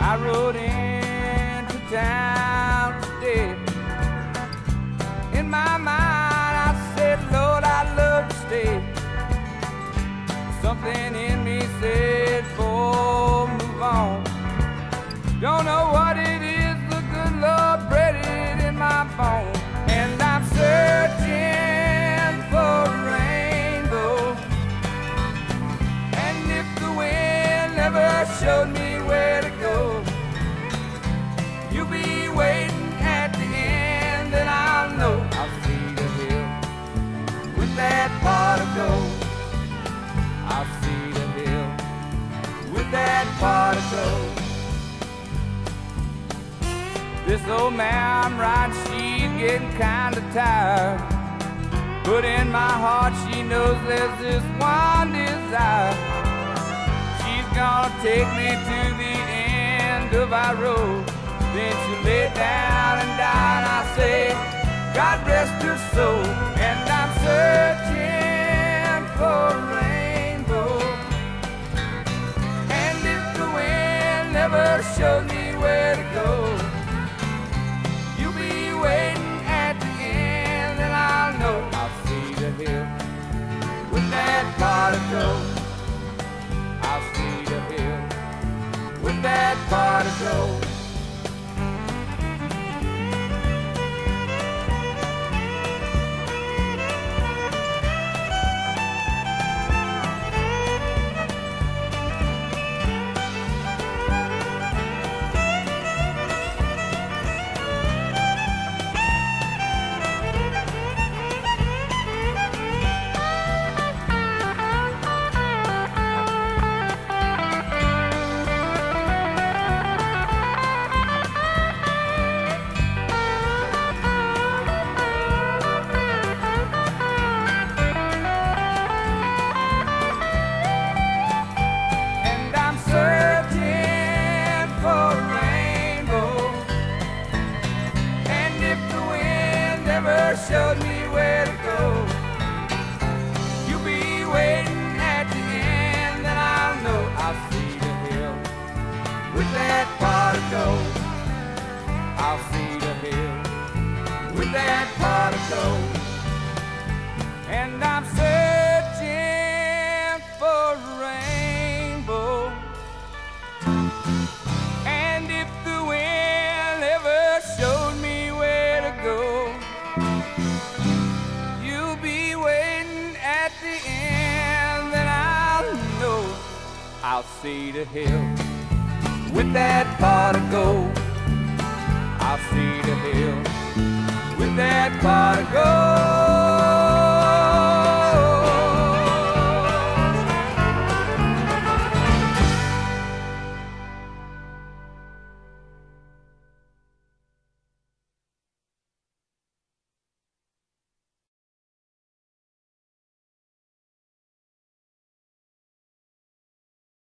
I rode into town today. In my mind, I said, Lord, I'd love to stay. Something in me said, boy, move on. Don't know that pot of gold. I'll see the hill with that pot of gold. This old man right, she's getting kinda tired. But in my heart, she knows there's this one desire. She's gonna take me to the end of our road. Then she'll lay down and die, and I say, God rest her soul. Showed me where to go, you'll be waiting at the end, and I'll know. I'll see the hill. With that pot of gold. I'll see the hill. With that pot showed me where to go, you'll be waiting at the end, and I'll know I'll see the hill with that pot of gold. I'll see the hill with that pot of gold. And I'm searching for a rainbow. You'll be waiting at the end, and I'll know I'll see the hill with that pot of gold. I'll see the hill with that pot of gold.